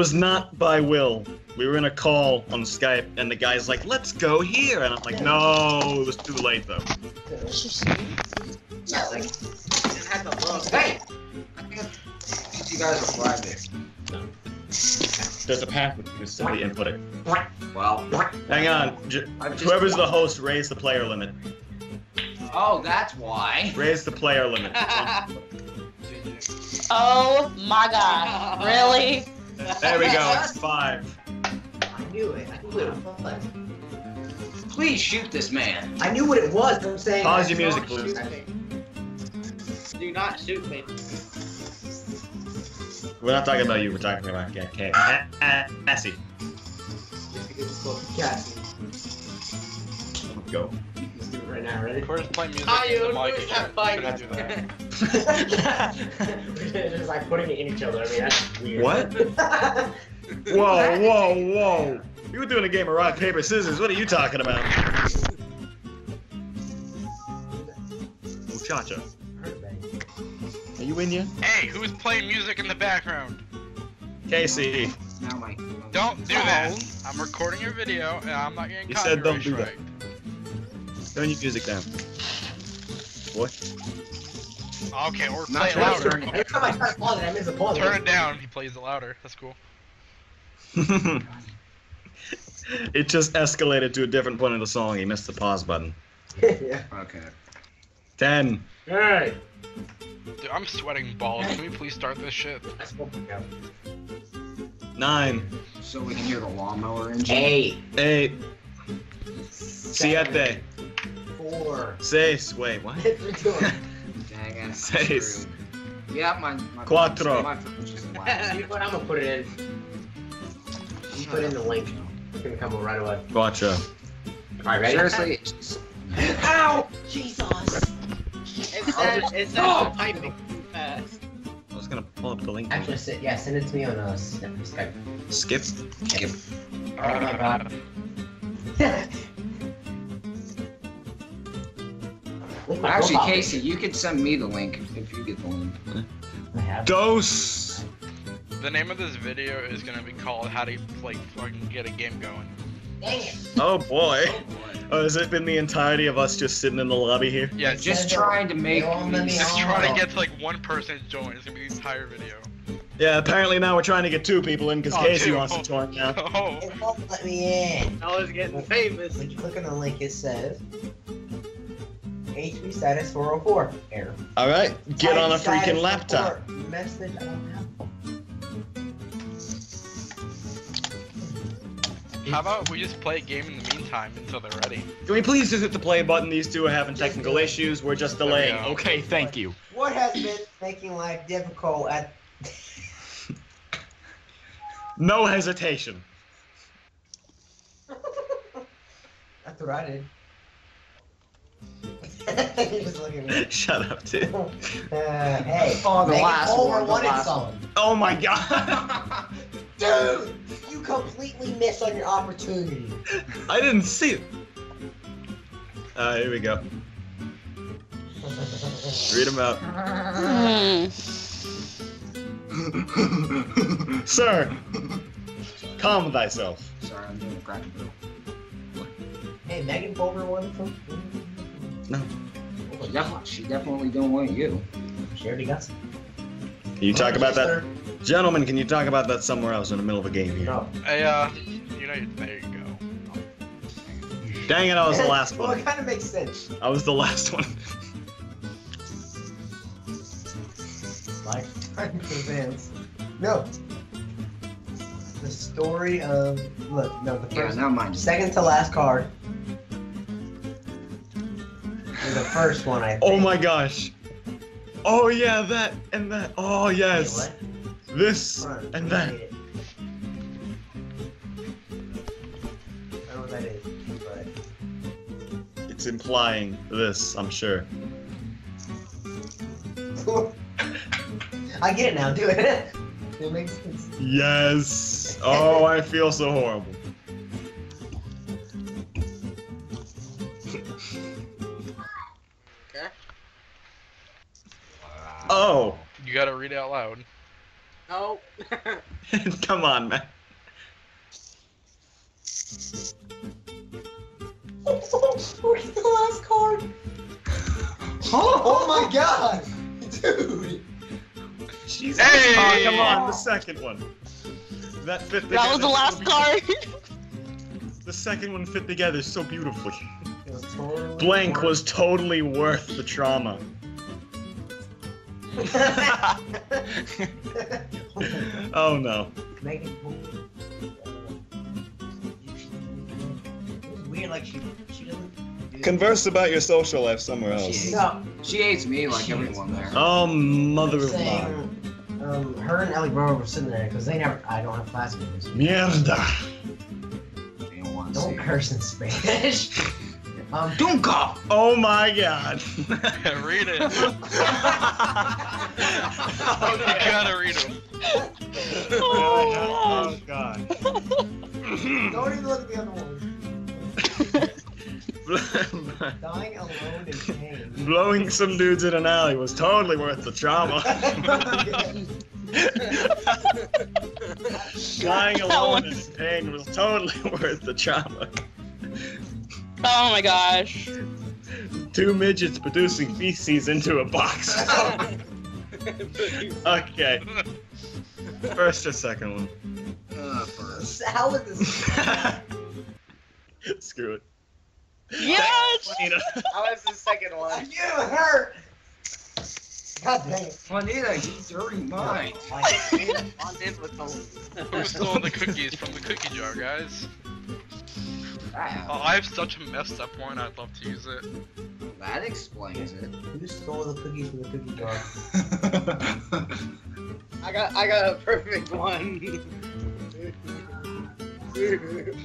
was not by will. We were in a call on Skype, and the guy's like, "Let's go here," and I'm like, "No, it was too late though." Hey! I think you guys are private. There's a path with you. Somebody input it. Well, Hang on. J- I've just- whoever's the host, raise the player limit. oh, that's why. Raise the player limit. Oh my god. Really? There we go. It's five. I knew it. I knew it was. Please shoot this man. I knew what it was, I'm saying. Pause your music, please. shoot. Do not shoot me. We're not talking about you. We're talking about Ca- Ca- Ca- Cassie. Just because it's called Cassie. Go. Let's do it right now. Ready? We're just playing music. In you the always have fight. shouldn't do that. We're just like putting it in each other. I mean, that's weird. What? Whoa, whoa, whoa! You were doing a game of rock, paper, scissors. What are you talking about? Muchacha. Are you in yet? Hey, who's playing music in the background? Casey. Now my. Don't do that. I'm recording your video and I'm not getting caught. You said don't copyright do that. Strike. Turn your music down. What? Okay, or Not play it sure. louder. Every time I try to pause it, I miss a pause. Turn it down. He plays it louder. That's cool. it just escalated to a different point in the song. He missed the pause button. yeah. Okay. Ten. All right. Dude, I'm sweating balls. Can we please start this shit? Let's go. Go. Nine. So we can hear the lawnmower engine. Eight. Eight. Siete. Four. Seis. Wait, what? Three, two, one. Dang it. I'm Seis. Yeah, my. my Cuatro. My phone's just. You know what? I'm gonna put it in. You put in the link. It's gonna come right away. Quattro. All right, ready? Seriously, it's just- Ow! Jesus. It says, it says Oh! typing fast. I was gonna pull up the link. Actually, sit, yeah, send it to me on uh, Skype. Skip. Skip. Oh my god. Oh Actually, profile Casey, picture. you could send me the link if you get the link. Dose. The name of this video is gonna be called "How to like fucking get a game going." Dang it. Oh boy. Oh, has it been the entirety of us just sitting in the lobby here? Yeah, Just- just Just trying to make. They won't let me these- just Oh. try to get to like one person to join. It's gonna be the entire video. Yeah, apparently now we're trying to get two people in because Oh, Casey two. wants to join now. Oh, It won't let me in. I was getting famous. When you click on the link, it says HP status 404 error. Alright, get on a freaking oh laptop. Message. I don't have. how about we just play a game in the meantime until they're ready? Can we please just hit the play button? These two are having technical issues. We're just There we delaying. Okay, thank you. What has been making life difficult at? No hesitation. That's what I did. Shut up, dude. Uh, hey, Oh, the Megan last Fulmer one, the wanted last Oh my god. Dude, you completely missed on your opportunity. I didn't see it. Uh, here we go. Read them out. Sir, calm thyself. Sorry, I'm doing a crack bill. hey, Megan Fulmer wanted some. No. She definitely, she definitely don't want you. She already got some. Can you talk about that? Gentlemen, can you talk about that somewhere else in the middle of a game here? No. Hey, uh, you know, there you go. Dang it, I was the last well, one. it kind of makes sense. I was the last one. Like, fans. No. The story of look, no, the first. Yeah, first, now mine. second to last card. Is the first one I oh think. Oh my gosh. Oh yeah, that and that. Oh Wait, yes. what? This on, and that. it. I don't know what that is, It's implying this, I'm sure. I get it now. Do it. it makes sense. Yes. Oh, I feel so horrible. Okay. Oh. You gotta read it out loud. No. Come on, man. Where's the last card? Oh my god! Dude! Jesus. Hey! Oh, come on, the second one. That fit together. That was the last card. The second one fit together so beautifully. It was totally Blank worth- was totally worth the trauma. oh no. Megan weird, like she she doesn't. Converse about your social life somewhere else. No, She hates me like everyone there. Oh, mother of mine. um, her and Ellie Bro were sitting there because they never. I don't have classmates. Mierda. Don't want to curse in Spanish. um, Dunka! Oh my god. read it. You gotta read them. oh god. don't even look at the other one. Dying alone in pain. Blowing some dudes in an alley was totally worth the trauma. Dying alone in pain was totally worth the trauma. Oh my gosh. Two midgets producing feces into a box. okay. First or second one? Uh, first. How is this? Screw it. Yes! Juanita. I was the second one. You hurt. God dang it. Juanita, you dirty mind. On in with the. Who stole the cookies from the cookie jar, guys? That, Oh, I have such a messed up one. I'd love to use it. that explains it. Who stole the cookies from the cookie jar? I got I got a perfect one.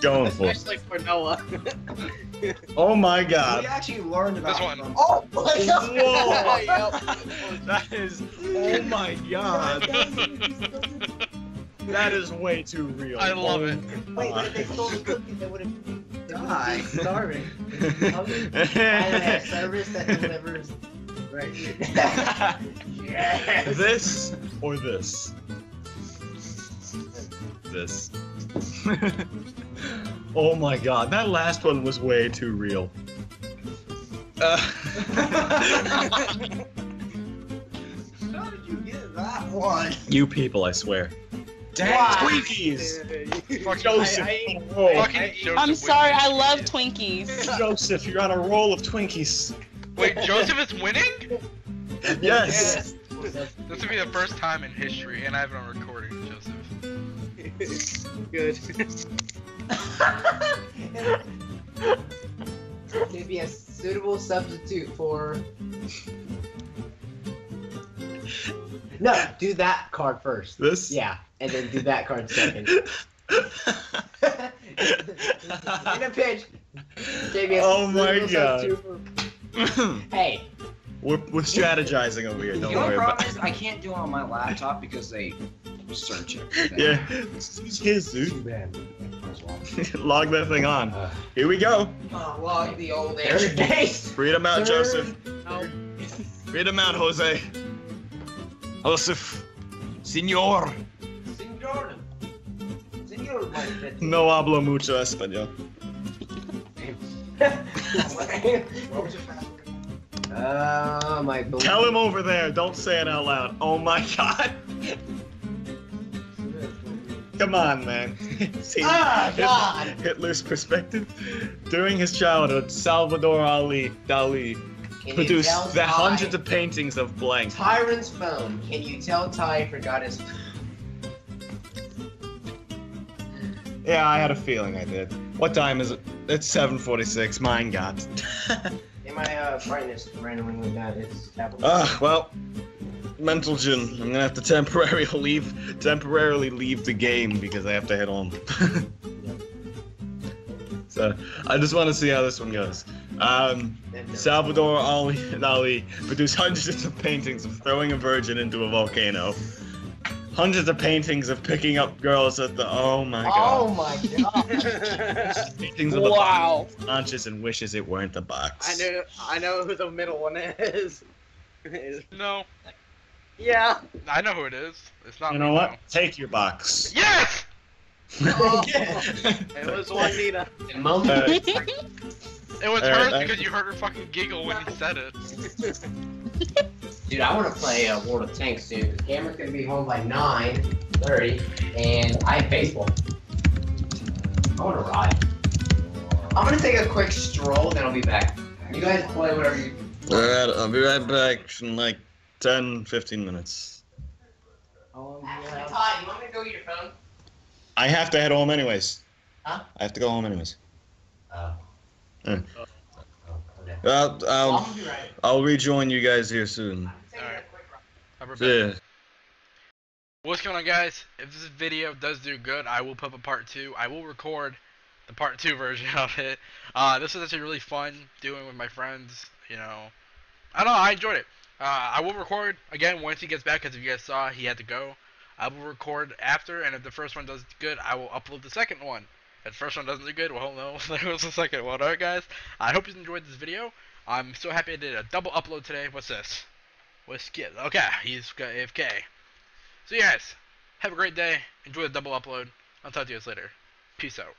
Going for. Especially for Noah. Oh my god. We actually learned about This one. them. Oh my god! Whoa. That is. Oh my god. That is way too real. I love it. Wait, if they stole the oh cookies, they would have Die. starving. I have service that delivers. Right. yes. this or this? This. oh my god, that last one was way too real. Uh, How did you get that one? you people, I swear. Dang. Twinkies! Fucking, Joseph, I- on a roll. fucking I- Joseph I'm sorry. I love Twinkies. Joseph, you're on a roll of Twinkies. Wait, Joseph is winning? Yes. This would be the first time in history, and I have it on recording, Joseph. Good. It'd be a suitable substitute for. No, do that card first. This? Yeah, and then do that card second. In a pinch, JBS. Oh my God. Hey, we're, we're strategizing over here, don't only worry about problem is I can't do it on my laptop because they search everything. Yeah. Here's dude. man. Log that thing on. Uh, Here we go. Oh, log the old there's a age. base. Read them out, Sir. Joseph. No. Read them out, Jose. Joseph. Senor. Senor. Senor. No hablo mucho español. Uh, my. Tell him over there. Don't say it out loud. Oh my god. Come on, man. See, Ah, Hit- God. Hitler's perspective. During his childhood, Salvador Ali Dali Can you produced the Ty- hundreds of paintings of blank. Tyrant's phone. Can you tell Ty forgot his? Yeah, I had a feeling I did. What time is it? It's 7:46. Mine got. In my uh, brightness randomly went down. It's capital. Ah, well, mental gym. I'm gonna have to temporarily leave, temporarily leave the game because I have to head home. so I just want to see how this one goes. Um, Salvador Ali, Ali produced hundreds of paintings of throwing a virgin into a volcano. Hundreds of paintings of picking up girls at the. Oh my god. Oh my god. Paintings of the Wow. box conscious and wishes it weren't the box. I know I know who the middle one is. No. Yeah. I know who it is. It's not You me, know what? though. Take your box. Yes! Oh, it was Juanita. And Uh, It was Alright, hers I- because you heard her fucking giggle when he said it. dude, I want to play uh, World of Tanks soon. 'cause Cameron's gonna be home by 9:30, and I have baseball. I want to ride. I'm gonna take a quick stroll, then I'll be back. You guys play whatever you. Alright, I'll be right back in like 10, 15 minutes. How long you Todd, you want me to go get your phone? I have to head home anyways. Huh? I have to go home anyways. Oh. Okay. I'll, Well, I'll, I'm gonna be right. I'll rejoin you guys here soon. Alright. a quick run. I'll be back. Yeah. What's going on, guys? If this video does do good, I will put up a part two. I will record the part two version of it. Uh, this was actually really fun doing with my friends. You know, I don't know. I enjoyed it. Uh, I will record again once he gets back, because if you guys saw, he had to go. I will record after, and if the first one does good, I will upload the second one. The first one doesn't do good, well, no, there was the second one. Alright, guys. I hope you enjoyed this video. I'm so happy I did a double upload today. What's this? What's Skid? Okay, he's got AFK. So, you guys, have a great day. Enjoy the double upload. I'll talk to you guys later. Peace out.